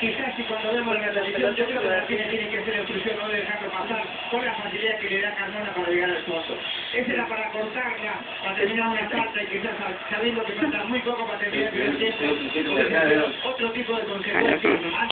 quizás si cuando vemos la repetición, yo creo que Martínez tiene que hacer el crucero, no dejarlo pasar con la facilidad que le da Carmona para llegar al fondo. Esa era para cortarla, para terminar una salta y quizás sabiendo que falta muy poco para terminar el tiempo, otro tipo de consecuencias.